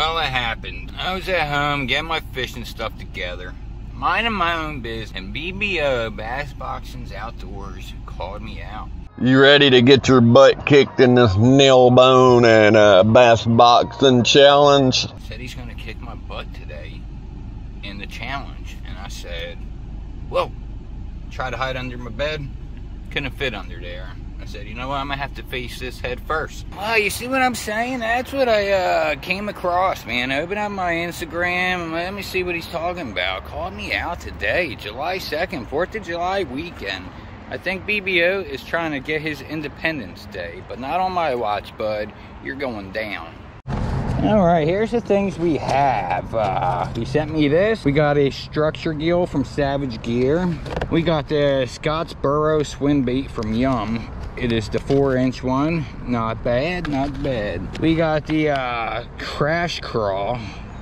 Well, it happened. I was at home getting my fishing stuff together, minding my own business, and BBO, Bass Boxing's Outdoors, called me out. You ready to get your butt kicked in this Neilbone and uh, bass boxing challenge? Said he's gonna kick my butt today in the challenge, and I said, "Whoa!" Tried to hide under my bed, couldn't fit under there. Said, you know what, I'm gonna have to face this head first. Well, you see what I'm saying? That's what I uh, came across, man. Open up my Instagram and let me see what he's talking about. Called me out today, July 2nd, 4th of July weekend. I think BBO is trying to get his Independence Day, but not on my watch, bud. You're going down. All right, here's the things we have. Uh, he sent me this. We got a structure gill from Savage Gear. We got the Scott's Scottsboro swim bait from Yum. It is the four inch one. Not bad, not bad. We got the uh, Crash Crawl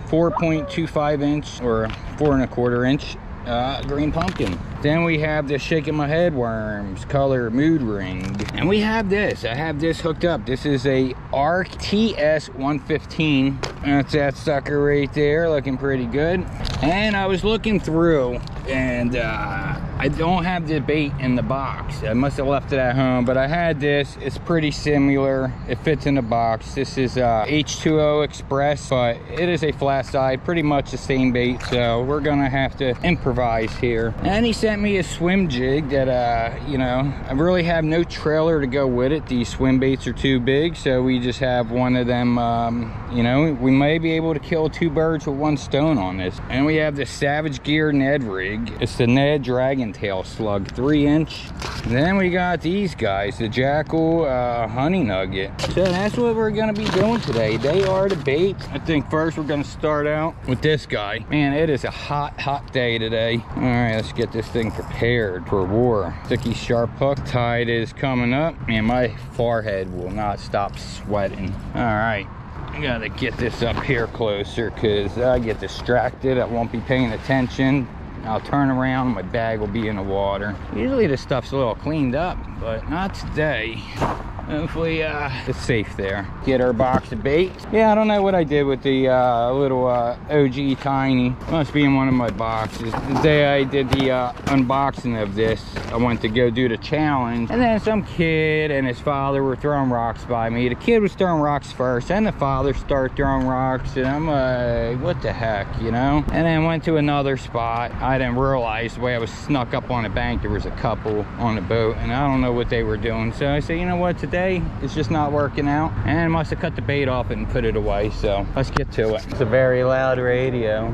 4.25 inch or four and a quarter inch uh, green pumpkin. Then we have the shaking my head worms color mood ring. And we have this. I have this hooked up. This is a RTS 115. That's that sucker right there looking pretty good. And I was looking through and uh, I don't have the bait in the box. I must have left it at home, but I had this. It's pretty similar. It fits in the box. This is uh, H2O Express, but it is a flat side, pretty much the same bait. So we're gonna have to improvise here. And he sent me a swim jig that, uh, you know, I really have no trailer to go with it. These swim baits are too big, so we just have one of them, um, you know, we may be able to kill two birds with one stone on this. And we have the Savage Gear Ned rig. It's the Ned Dragon Tail Slug, three inch. Then we got these guys, the Jackall uh, Honey Nugget. So that's what we're gonna be doing today. They are the bait. I think first we're gonna start out with this guy. Man, it is a hot, hot day today. All right, let's get this thing prepared for war. Sticky sharp hook tide is coming up and my forehead will not stop sweating. All right, I gotta get this up here closer because I get distracted. I won't be paying attention. I'll turn around, my bag will be in the water. Usually this stuff's a little cleaned up, but not today. Hopefully uh, it's safe there. Get our box of bait. Yeah, I don't know what I did with the uh, little uh, OG Tiny. Must be in one of my boxes. The day I did the uh, unboxing of this, I went to go do the challenge. And then some kid and his father were throwing rocks by me. The kid was throwing rocks first, and the father started throwing rocks. And I'm like, what the heck, you know? And then went to another spot. I didn't realize the way I was snuck up on a bank, there was a couple on the boat. And I don't know what they were doing. So I said, you know what, today it's just not working out. And I must have cut the bait off and put it away so let's get to it. It's a very loud radio.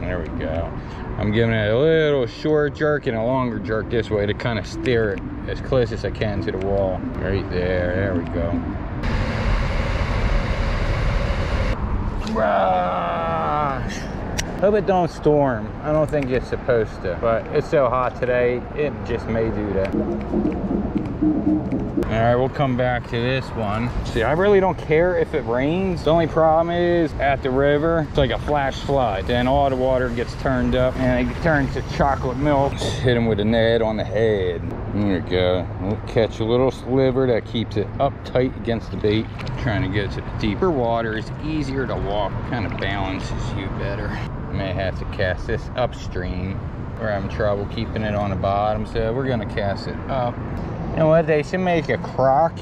There we go. I'm giving it a little short jerk and a longer jerk this way to kind of steer it as close as i can to the wall. Right there there we go. Rush. Hope it don't storm. I don't think it's supposed to, but it's so hot today, it just may do that. All right, we'll come back to this one. See, I really don't care if it rains. The only problem is at the river, it's like a flash flood. Then all the water gets turned up and it turns to chocolate milk. Just hit him with a net on the head. There we go. We'll catch a little sliver that keeps it up tight against the bait. trying to get to the deeper water. It's easier to walk, kind of balances you better may have to cast this upstream. We're having trouble keeping it on the bottom, so we're gonna cast it up. You know what, they should make a Croc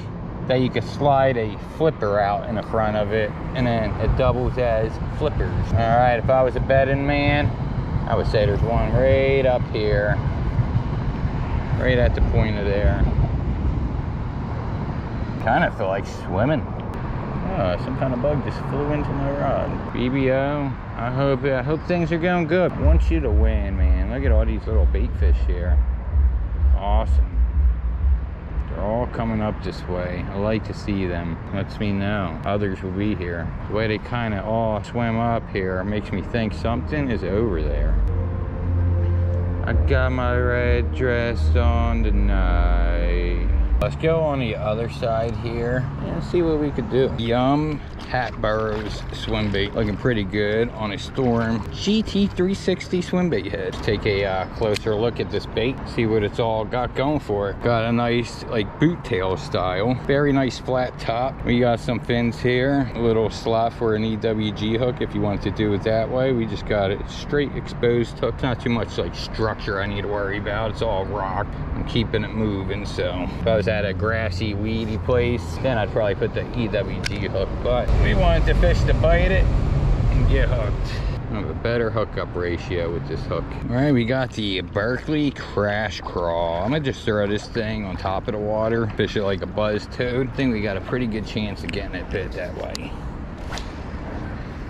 that you could slide a flipper out in the front of it, and then it doubles as flippers. All right, if I was a betting man, I would say there's one right up here, right at the point of there. Kind of feel like swimming. Some kind of bug just flew into my rod. BBO, I hope I hope things are going good. I want you to win, man. Look at all these little bait fish here. Awesome. They're all coming up this way. I like to see them. Lets me know others will be here. The way they kind of all swim up here makes me think something is over there. I got my red dress on tonight. Let's go on the other side here and see what we could do. Yum Hat Burrows swim bait looking pretty good on a Storm GT360 swim bait head. Let's take a uh, closer look at this bait, see what it's all got going for it. Got a nice like boot tail style, very nice flat top. We got some fins here, a little slot for an EWG hook if you want to do it that way. We just got it straight exposed hook, not too much like structure I need to worry about. It's all rock. I'm keeping it moving, so at a grassy, weedy place, then I'd probably put the EWG hook, but we wanted to fish to bite it and get hooked. Have a better hookup ratio with this hook. All right, we got the Berkley Crash Crawl. I'm gonna just throw this thing on top of the water, fish it like a buzz toad. I think we got a pretty good chance of getting it bit that way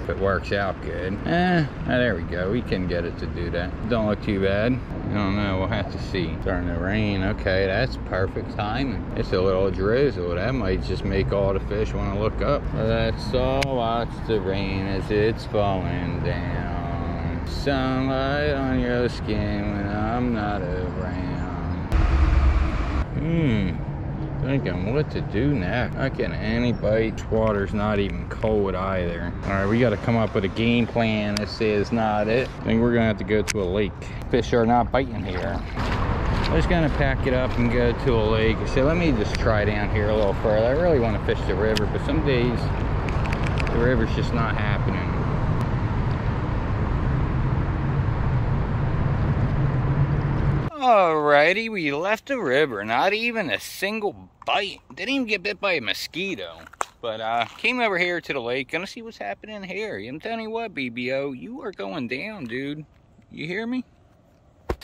if it works out good. Eh, oh, there we go. We can get it to do that. Don't look too bad. I don't know. We'll have to see. Starting to rain. Okay, that's perfect timing. It's a little drizzle. That might just make all the fish want to look up. Let's all watch the rain as it's falling down. Sunlight on your skin when I'm not around. Hmm thinking what to do next. Not getting any bites. Water's not even cold either. All right, we got to come up with a game plan. This is not it. I think we're gonna have to go to a lake. Fish are not biting here. I'm just gonna pack it up and go to a lake. So let me just try down here a little further. I really want to fish the river, but some days the river's just not happening. Alrighty, we left the river. Not even a single bite. Didn't even get bit by a mosquito. But uh, came over here to the lake. Gonna see what's happening here. I'm telling you what, BBO, you are going down, dude. You hear me?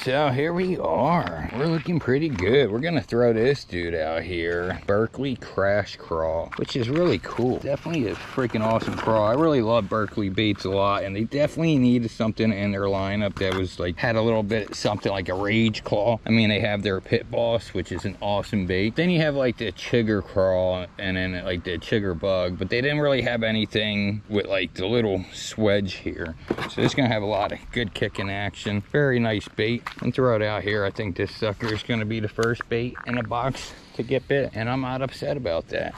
So here we are. We're looking pretty good. We're gonna throw this dude out here. Berkley Crash Crawl, which is really cool. Definitely a freaking awesome crawl. I really love Berkley baits a lot, and they definitely needed something in their lineup that was like, had a little bit something like a Rage Craw. I mean, they have their Pit Boss, which is an awesome bait. Then you have like the Chigger Crawl, and then like the Chigger Bug, but they didn't really have anything with like the little swedge here. So it's gonna have a lot of good kicking action. Very nice bait and throw it out here. I think this sucker is going to be the first bait in a box to get bit, and I'm not upset about that.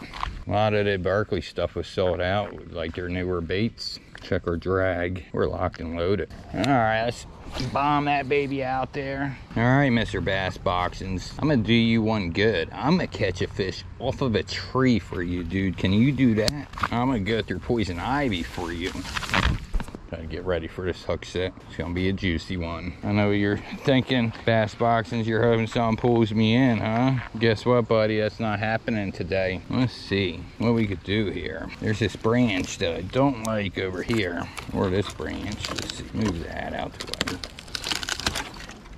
A lot of the Berkley stuff was sold out, like their newer baits. Check or drag. We're locked and loaded. All right, let's bomb that baby out there. All right, Mr. Bass Boxings, I'm gonna do you one good. I'm gonna catch a fish off of a tree for you, dude. Can you do that? I'm gonna go through poison ivy for you. Gotta get ready for this hook set. It's gonna be a juicy one. I know you're thinking, Bass Boxings, you're hoping someone pulls me in, huh? Guess what, buddy? That's not happening today. Let's see what we could do here. There's this branch that I don't like over here. Or this branch. Let's see. Move that out the way.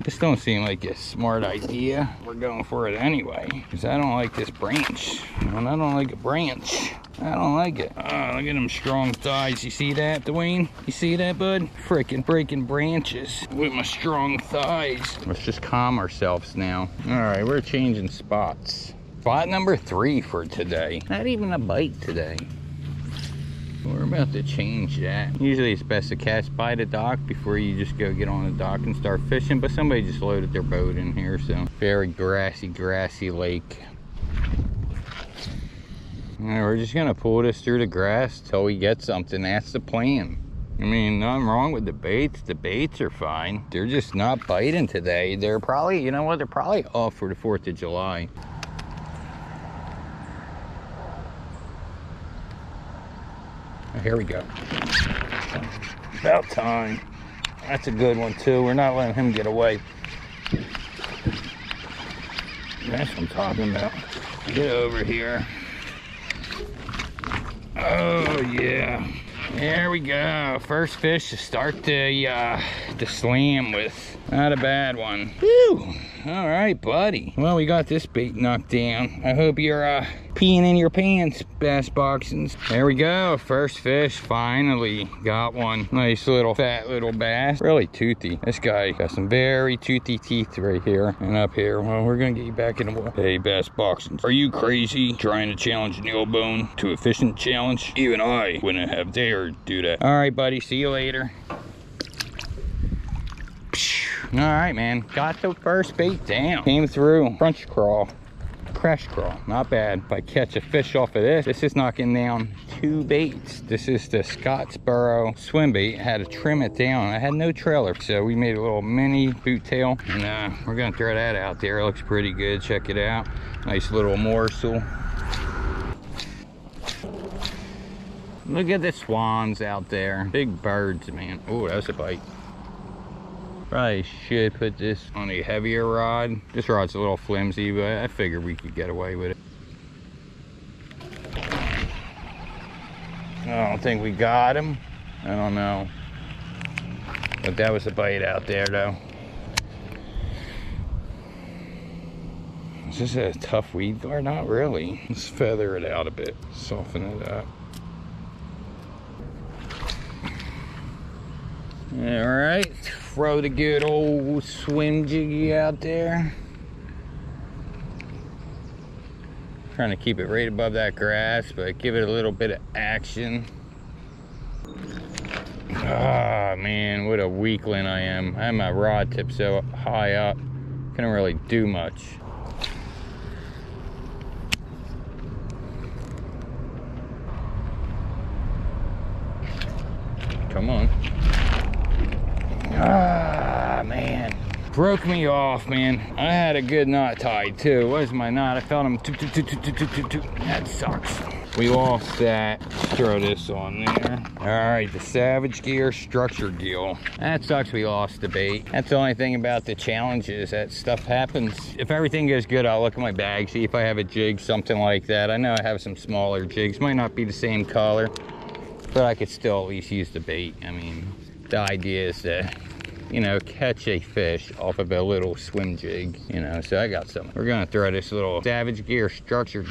This don't seem like a smart idea. We're going for it anyway. Because I don't like this branch. And I don't like a branch. I don't like it. Oh, look at them strong thighs. You see that, Dwayne? You see that, bud? Freaking breaking branches with my strong thighs. Let's just calm ourselves now. All right, we're changing spots. Spot number three for today. Not even a bite today. We're about to change that. Usually it's best to catch by the dock before you just go get on the dock and start fishing, but somebody just loaded their boat in here, so. Very grassy, grassy lake. And we're just gonna pull this through the grass till we get something. That's the plan. I mean, nothing wrong with the baits. The baits are fine. They're just not biting today. They're probably, you know what? They're probably off for the 4th of July. Here we go. About time. That's a good one too. We're not letting him get away. That's what I'm talking about. Get over here. Oh yeah. There we go. First fish to start the uh, the slam with. Not a bad one. Whew. All right, buddy. Well, we got this bait knocked down. I hope you're uh, peeing in your pants, bass boxings. There we go. First fish, finally got one. Nice little fat little bass. Really toothy. This guy got some very toothy teeth right here and up here. Well, we're gonna get you back in the water. Hey, bass boxings. Are you crazy trying to challenge Neil Bone to a fishing challenge? Even I wouldn't have dared do that. All right, buddy. See you later. All right, man. Got the first bait down. Came through. Crunch crawl. Crash crawl, not bad. If I catch a fish off of this, this is knocking down two baits. This is the Scottsboro swim bait. I had to trim it down. I had no trailer, so we made a little mini boot tail, and uh, we're gonna throw that out there. It looks pretty good. Check it out. Nice little morsel. Look at the swans out there. Big birds, man. Oh, that's a bite. Probably should put this on a heavier rod. This rod's a little flimsy, but I figured we could get away with it. I don't think we got him. I don't know. But that was a bite out there, though. Is this a tough weed guard? Not really. Let's feather it out a bit, soften it up. All right, throw the good old swim jiggy out there. Trying to keep it right above that grass, but give it a little bit of action. Ah, man, what a weakling I am. I have my rod tip so high up, couldn't really do much. Come on. Ah, man. Broke me off, man. I had a good knot tied, too. Where's my knot? I found him. That sucks. We lost that. Throw this on there. All right, the Savage Gear Structure Gill. That sucks we lost the bait. That's the only thing about the challenges. That stuff happens. If everything goes good, I'll look at my bag, see if I have a jig, something like that. I know I have some smaller jigs. Might not be the same color, but I could still at least use the bait. I mean, the idea is to you know, catch a fish off of a little swim jig, you know, so I got some. We're gonna throw this little Savage Gear structure.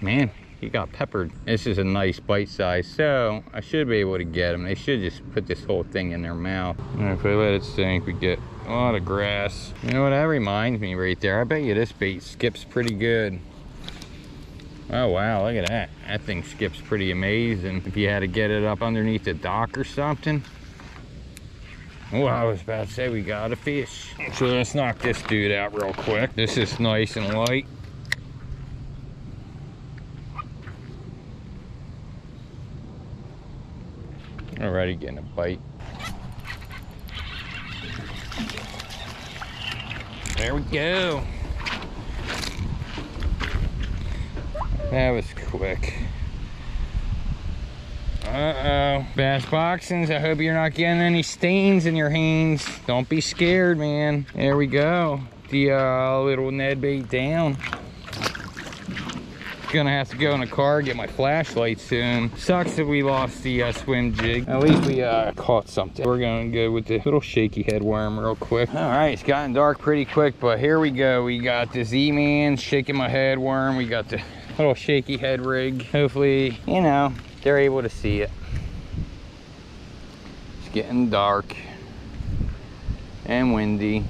Man, he got peppered. This is a nice bite size, so I should be able to get them. They should just put this whole thing in their mouth. And if I let it sink, we get a lot of grass. You know what, that reminds me right there. I bet you this bait skips pretty good. Oh wow, look at that. That thing skips pretty amazing. If you had to get it up underneath the dock or something, Oh, I was about to say we got a fish. So let's knock this dude out real quick. This is nice and light. Already getting a bite. There we go. That was quick. Uh-oh. Bass Boxings, I hope you're not getting any stains in your hands. Don't be scared, man. There we go. The uh, little Ned bait down. Gonna have to go in the car, get my flashlight soon. Sucks that we lost the uh, swim jig. At least we uh, caught something. We're gonna go with the little shaky head worm real quick. All right, it's gotten dark pretty quick, but here we go. We got the Z-Man shaking my head worm. We got the little shaky head rig. Hopefully, you know, they're able to see it. It's getting dark and windy.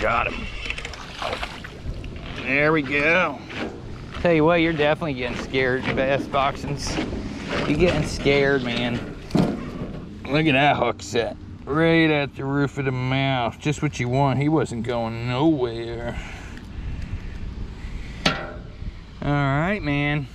Got him. There we go. Tell you what, you're definitely getting scared, bass boxings. You're getting scared, man. Look at that hook set. Right at the roof of the mouth. Just what you want. He wasn't going nowhere. All right, man.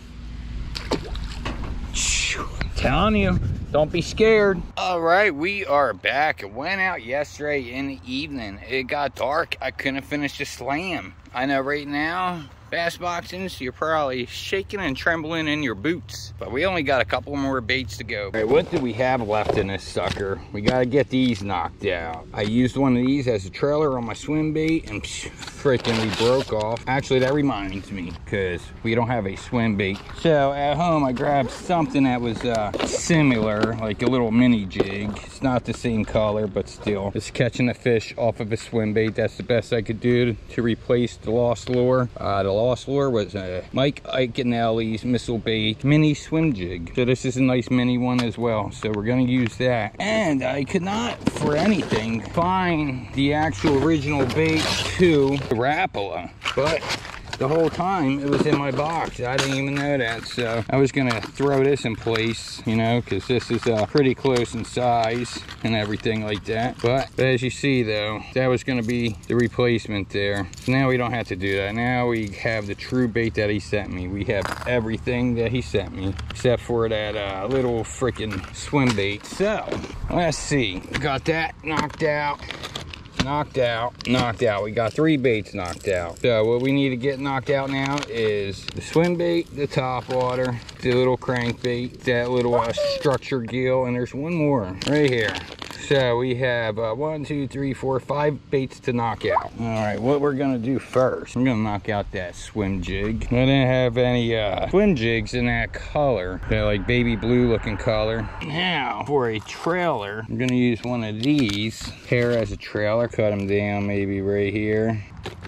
I'm telling you, don't be scared. All right, we are back. It went out yesterday in the evening. It got dark. I couldn't finish the slam. I know right now, bass boxings, you're probably shaking and trembling in your boots. But we only got a couple more baits to go. All right, what do we have left in this sucker? We gotta get these knocked out. I used one of these as a trailer on my swim bait and freaking we broke off. Actually, that reminds me because we don't have a swim bait. So at home, I grabbed something that was uh, similar, like a little mini jig. It's not the same color, but still. Just catching a fish off of a swim bait. That's the best I could do to replace the lost lure. Uh, the lost lure was a Mike Iaconelli's missile bait mini swim jig. So this is a nice mini one as well. So we're gonna use that. And I could not, for anything, find the actual original bait to Rapala. But the whole time it was in my box. I didn't even know that. So I was gonna throw this in place, you know, because this is uh, pretty close in size and everything like that. But, but as you see though, that was gonna be the replacement there. So now we don't have to do that. Now we have the true bait that he sent me. We have everything that he sent me, except for that uh, little freaking swim bait. So, let's see. Got that knocked out knocked out, knocked out. We got three baits knocked out. So what we need to get knocked out now is the swim bait, the top water, the little crankbait, that little uh, structure gill, and there's one more right here. So we have uh, one, two, three, four, five baits to knock out. All right, what we're gonna do first, I'm gonna knock out that swim jig. I didn't have any uh, swim jigs in that color, that like baby blue looking color. Now, for a trailer, I'm gonna use one of these. Hair as a trailer, cut them down maybe right here.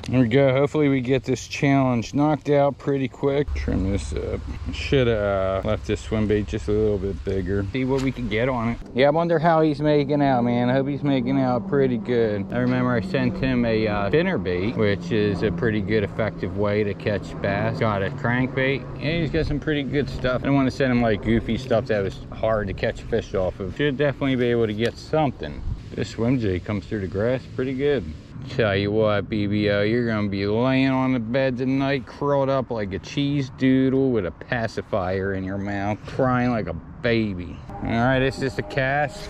There we go. Hopefully we get this challenge knocked out pretty quick. Trim this up. Should have uh, left this swim bait just a little bit bigger. See what we can get on it. Yeah, I wonder how he's making out, man. I hope he's making out pretty good. I remember I sent him a uh, spinner bait, which is a pretty good effective way to catch bass. Got a crankbait, and he's got some pretty good stuff. I don't want to send him like goofy stuff that was hard to catch fish off of. Should definitely be able to get something. This swim jig comes through the grass pretty good. Tell you what, BBO, you're gonna be laying on the bed tonight, curled up like a cheese doodle with a pacifier in your mouth, crying like a baby. All right, this is the cast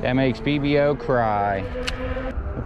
that makes BBO cry.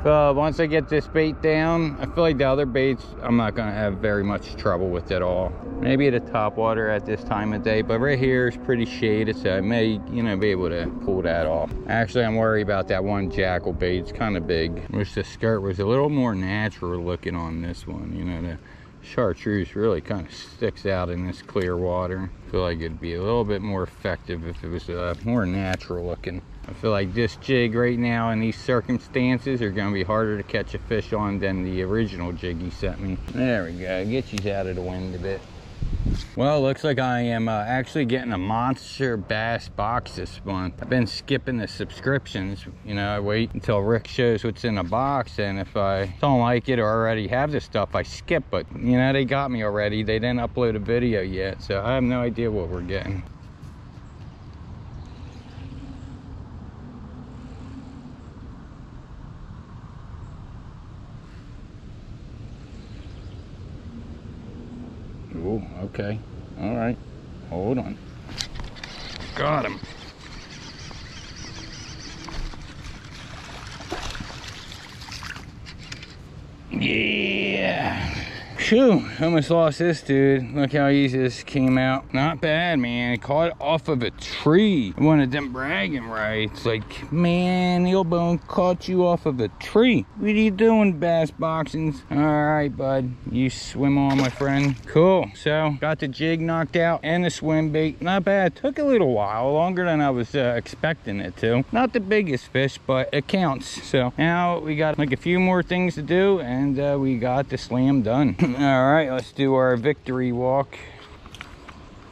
Uh, once I get this bait down, I feel like the other baits, I'm not gonna have very much trouble with at all. Maybe at the top water at this time of day, but right here is pretty shaded, so I may, you know, be able to pull that off. Actually, I'm worried about that one Jackall bait. It's kind of big. Wish the skirt was a little more natural looking on this one, you know, the chartreuse really kind of sticks out in this clear water. I feel like it'd be a little bit more effective if it was uh, more natural looking. I feel like this jig right now in these circumstances are going to be harder to catch a fish on than the original jig he sent me. There we go. Get you out of the wind a bit. Well, looks like I am uh, actually getting a monster bass box this month. I've been skipping the subscriptions. You know, I wait until Rick shows what's in the box, and if I don't like it or already have the stuff, I skip. But, you know, they got me already. They didn't upload a video yet, so I have no idea what we're getting. Oh, okay. All right. Hold on. Got him. Yeah. Phew, almost lost this dude. Look how easy this came out. Not bad, man. Caught it off of a tree. One of them bragging rights. Like, man, Neilbone caught you off of a tree. What are you doing, bass boxings? All right, bud. You swim on, my friend. Cool. So, got the jig knocked out and the swim bait. Not bad. Took a little while, longer than I was uh, expecting it to. Not the biggest fish, but it counts. So, now we got like a few more things to do and uh, we got the slam done. All right, let's do our victory walk.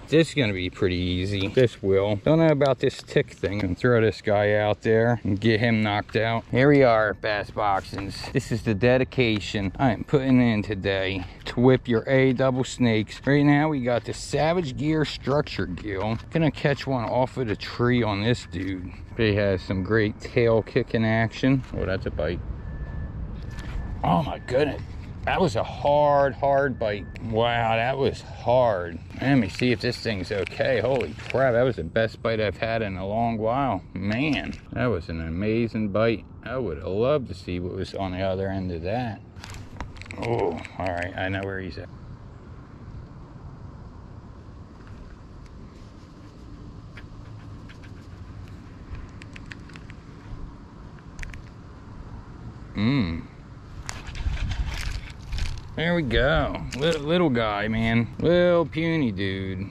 This is gonna be pretty easy. This will. Don't know about this tick thing. I'm throw this guy out there and get him knocked out. Here we are, Bass Boxings. This is the dedication I am putting in today to whip your A double snakes. Right now we got the Savage Gear Structure Gill. Gonna catch one off of the tree on this dude. He has some great tail kicking action. Oh, that's a bite. Oh my goodness. That was a hard, hard bite. Wow, that was hard. Let me see if this thing's okay. Holy crap, that was the best bite I've had in a long while. Man, that was an amazing bite. I would have loved to see what was on the other end of that. Oh, all right, I know where he's at. Mmm. There we go. Little, little guy, man. Little puny dude.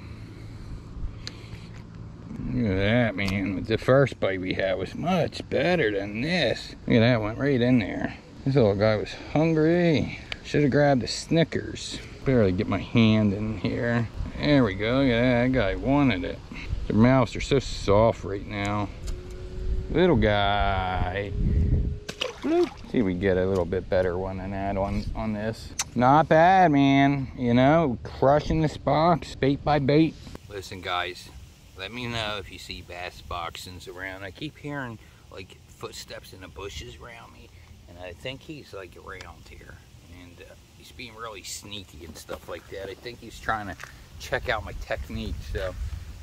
Look at that, man. The first bite we had was much better than this. Look at that, went right in there. This little guy was hungry. Should have grabbed the Snickers. Barely get my hand in here. There we go. That. That guy wanted it. Their mouths are so soft right now. Little guy. Bloop. See if we get a little bit better one than that on, on this. Not bad, man. You know, crushing this box, bait by bait. Listen, guys, let me know if you see bass boxings around. I keep hearing, like, footsteps in the bushes around me, and I think he's, like, around here. And uh, he's being really sneaky and stuff like that. I think he's trying to check out my technique. So,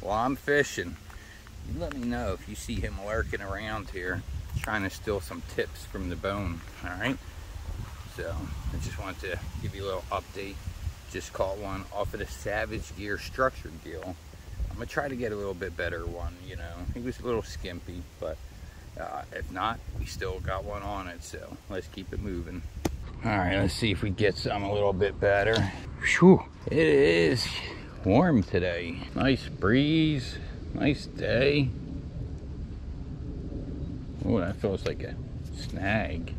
while I'm fishing, let me know if you see him lurking around here trying to steal some tips from the bone all right? So i just wanted to give you a little update. Just caught one off of the savage gear structure gill. I'm gonna try to get a little bit better one you know. He was a little skimpy but uh, if not we still got one on it so let's keep it moving. All right let's see if we get some a little bit better. Whew, it is warm today. Nice breeze nice day Oh, that feels like a snag.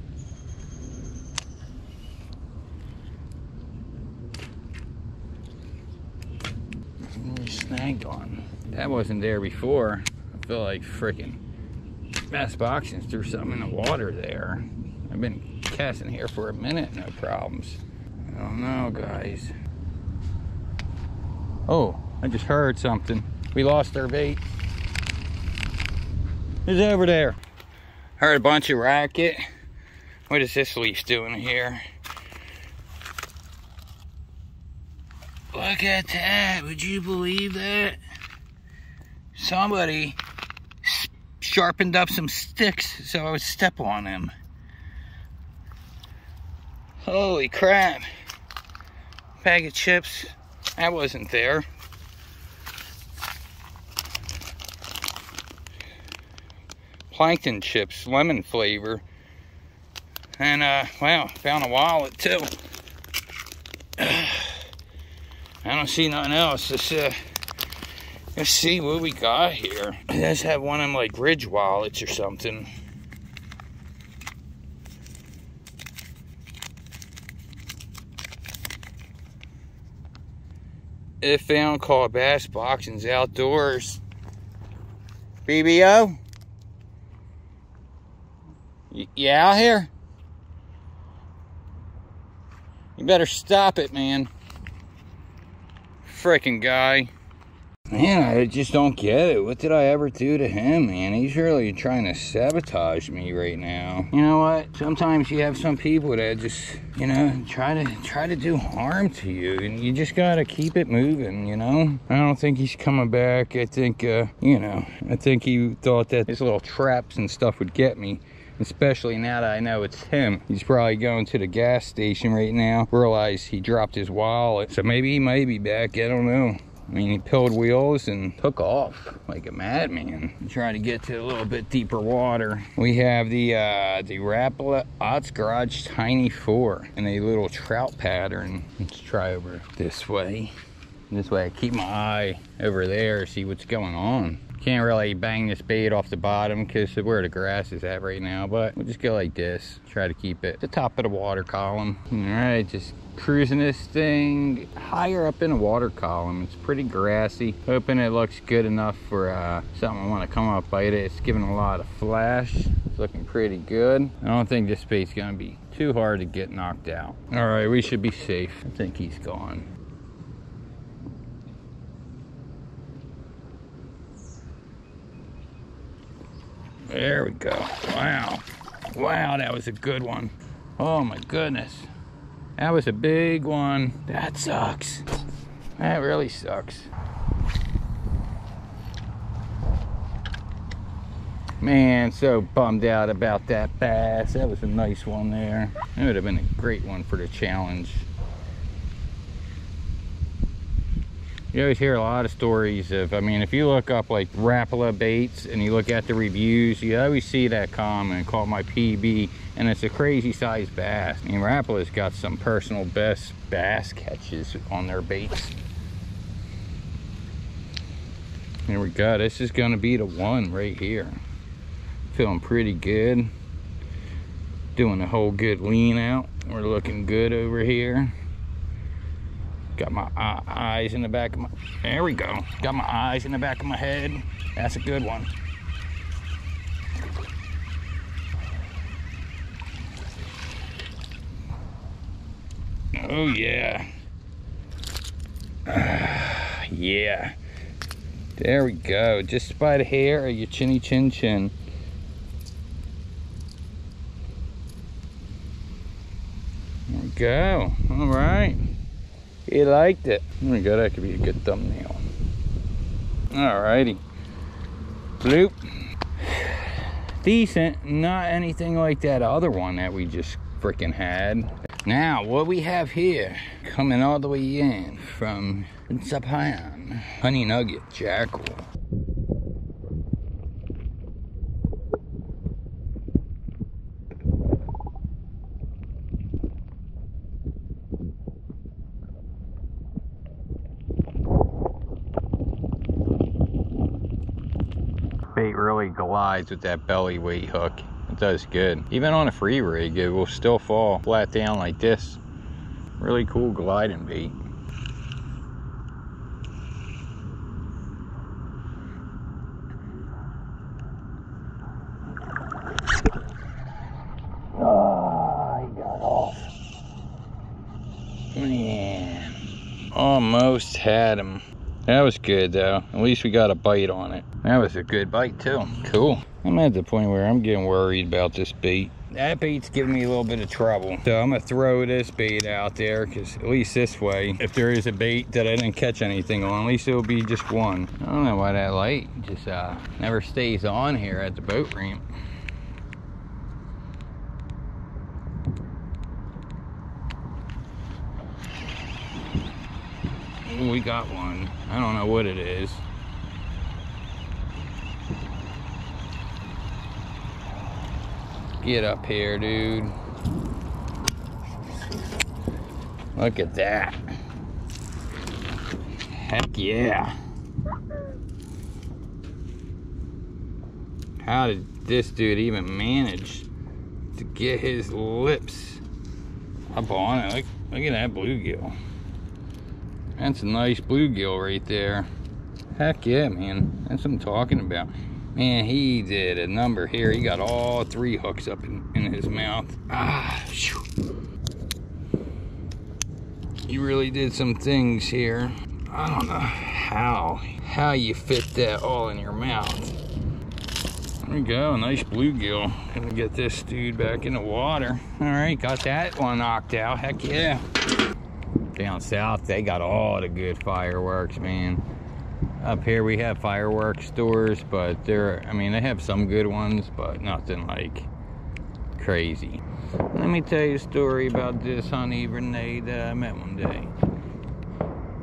snagged on. That wasn't there before. I feel like freaking Bass Boxing threw something in the water there. I've been casting here for a minute, no problems. I don't know, guys. Oh, I just heard something. We lost our bait. It's over there. Heard a bunch of racket. What is this leaf doing here? Look at that. Would you believe that? Somebody sharpened up some sticks so I would step on them. Holy crap. Bag of chips. That wasn't there. Plankton chips, lemon flavor. And, uh, wow, found a wallet too. I don't see nothing else. Let's, uh, let's see what we got here. Let's have one of them like Ridge wallets or something. If found called Bass Boxings Outdoors. BBO? You out here? You better stop it, man. Freaking guy. Man, I just don't get it. What did I ever do to him, man? He's really trying to sabotage me right now. You know what? Sometimes you have some people that just, you know, try to try to do harm to you, and you just gotta keep it moving. You know? I don't think he's coming back. I think, uh, you know, I think he thought that his little traps and stuff would get me especially now that I know it's him. He's probably going to the gas station right now, realize he dropped his wallet. So maybe he may be back, I don't know. I mean, he peeled wheels and took off like a madman. Trying to get to a little bit deeper water. We have the uh, the Rapala Otts Garage Tiny 4 in a little trout pattern. Let's try over this way. This way I keep my eye over there, see what's going on. Can't really bang this bait off the bottom because of where the grass is at right now, but we'll just go like this. Try to keep it the top of the water column. All right, just cruising this thing higher up in the water column. It's pretty grassy. Hoping it looks good enough for uh, something I want to come up bite it. It's giving a lot of flash. It's looking pretty good. I don't think this bait's gonna be too hard to get knocked out. All right, we should be safe. I think he's gone. There we go. Wow. Wow, that was a good one. Oh my goodness. That was a big one. That sucks. That really sucks. Man, so bummed out about that bass. That was a nice one there. It would have been a great one for the challenge. You always hear a lot of stories of, I mean, if you look up like Rapala baits and you look at the reviews, you always see that comment called my PB, and it's a crazy sized bass. I mean, Rapala's got some personal best bass catches on their baits. Here we go. This is going to be the one right here. Feeling pretty good. Doing a whole good lean out. We're looking good over here. Got my eyes in the back of my. There we go. Got my eyes in the back of my head. That's a good one. Oh yeah. Ah, yeah. There we go. Just by the hair of your chinny chin chin. There we go. All right. He liked it. Oh there we go. That could be a good thumbnail. All righty. Bloop. Decent. Not anything like that other one that we just freaking had. Now, what we have here, coming all the way in from Japan, Honey Nugget Jackall. Bait glides with that belly weight hook. It does good. Even on a free rig, it will still fall flat down like this. Really cool gliding bait. Ah, Man. Almost had him. That was good though. At least we got a bite on it. That was a good bite too. Cool. I'm at the point where I'm getting worried about this bait. That bait's giving me a little bit of trouble. So I'm gonna throw this bait out there because at least this way, if there is a bait that I didn't catch anything on, at least it'll be just one. I don't know why that light just uh, never stays on here at the boat ramp. We got one. I don't know what it is. Get up here, dude. Look at that. Heck yeah. How did this dude even manage to get his lips up on it? Look, look at that bluegill. That's a nice bluegill right there. Heck yeah, man. That's what I'm talking about. Man, he did a number here. He got all three hooks up in, in his mouth. Ah, shoo. He really did some things here. I don't know how, how you fit that all in your mouth. There we go, nice bluegill. Gonna get this dude back in the water. All right, got that one knocked out. Heck yeah. Down south, they got all the good fireworks, man. Up here we have fireworks stores, but they're, I mean, they have some good ones, but nothing like crazy. Let me tell you a story about this honey Renee that I met one day.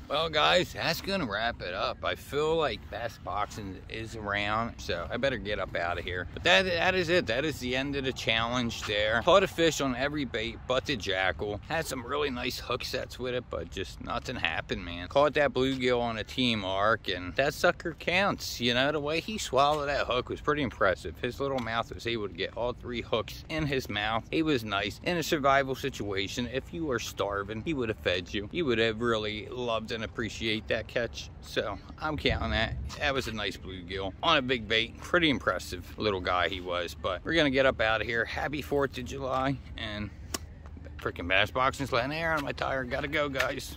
Well, guys, that's gonna wrap it up. I feel like Bass Boxing is around, so I better get up out of here. But that that is it. That is the end of the challenge there. Caught a fish on every bait but the Jackall. Had some really nice hook sets with it, but just nothing happened, man. Caught that bluegill on a team arc, and that sucker counts. You know, the way he swallowed that hook was pretty impressive. His little mouth was able to get all three hooks in his mouth. He was nice. In a survival situation, if you were starving, he would have fed you. You would have really loved appreciate that catch. So I'm counting that. That was a nice bluegill on a big bait. Pretty impressive little guy he was. But we're gonna get up out of here. Happy 4th of July and freaking bass boxing's letting air on my tire. Gotta go, guys.